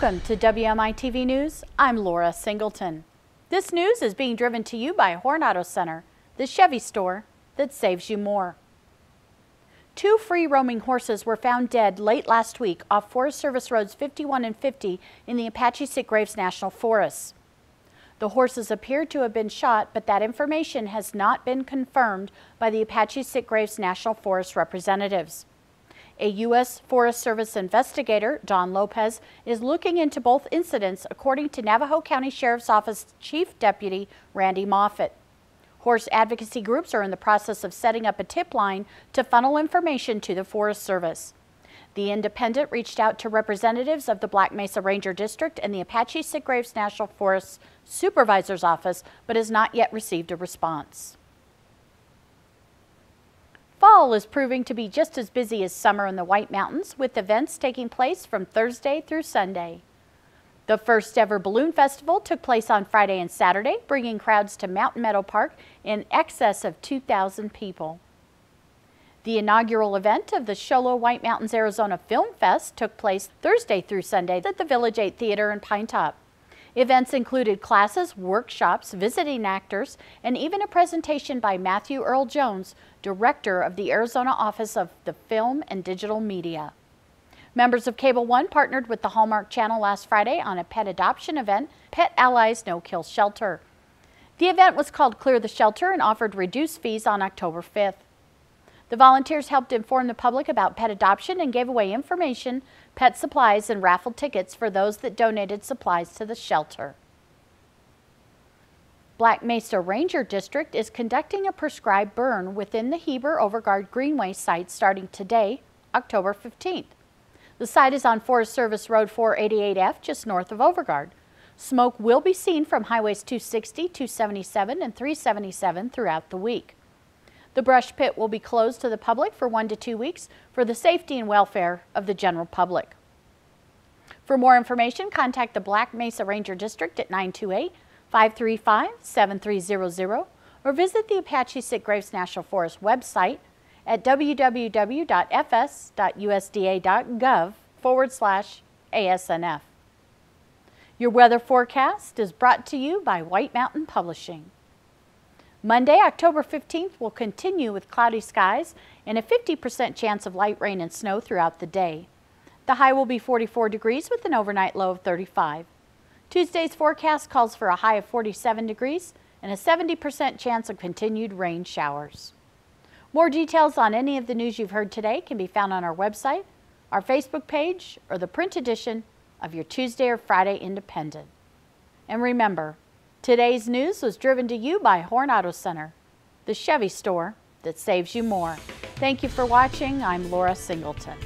Welcome to WMI TV News. I'm Laura Singleton. This news is being driven to you by Horn Auto Center, the Chevy store that saves you more. Two free roaming horses were found dead late last week off Forest Service Roads 51 and 50 in the Apache Sitgreaves National Forest. The horses appear to have been shot, but that information has not been confirmed by the Apache Sitgreaves National Forest representatives. A U.S. Forest Service investigator, Don Lopez, is looking into both incidents, according to Navajo County Sheriff's Office Chief Deputy Randy Moffett. Horse advocacy groups are in the process of setting up a tip line to funnel information to the Forest Service. The Independent reached out to representatives of the Black Mesa Ranger District and the Apache Sitgreaves National Forest Supervisor's Office, but has not yet received a response. Fall is proving to be just as busy as summer in the White Mountains, with events taking place from Thursday through Sunday. The first ever Balloon Festival took place on Friday and Saturday, bringing crowds to Mountain Meadow Park in excess of 2,000 people. The inaugural event of the Show Low White Mountains Arizona Film Fest took place Thursday through Sunday at the Village 8 Theater in Pinetop. Events included classes, workshops, visiting actors, and even a presentation by Matthew Earl Jones, director of the Arizona Office of the Film and Digital Media. Members of Cable One partnered with the Hallmark Channel last Friday on a pet adoption event, Pet Allies No Kill Shelter. The event was called Clear the Shelter and offered reduced fees on October 5th. The volunteers helped inform the public about pet adoption and gave away information, pet supplies, and raffle tickets for those that donated supplies to the shelter. Black Mesa Ranger District is conducting a prescribed burn within the Heber Overgaard Greenway site starting today, October 15th. The site is on Forest Service Road 488F, just north of Overgaard. Smoke will be seen from Highways 260, 277, and 377 throughout the week. The brush pit will be closed to the public for one to two weeks for the safety and welfare of the general public. For more information, contact the Black Mesa Ranger District at 928-535-7300 or visit the Apache Sitgreaves National Forest website at www.fs.usda.gov forward slash ASNF. Your weather forecast is brought to you by White Mountain Publishing. Monday, October 15th will continue with cloudy skies and a 50% chance of light rain and snow throughout the day. The high will be 44 degrees with an overnight low of 35. Tuesday's forecast calls for a high of 47 degrees and a 70% chance of continued rain showers. More details on any of the news you've heard today can be found on our website, our Facebook page, or the print edition of your Tuesday or Friday Independent. And remember, Today's news was driven to you by Horn Auto Center, the Chevy store that saves you more. Thank you for watching. I'm Laura Singleton.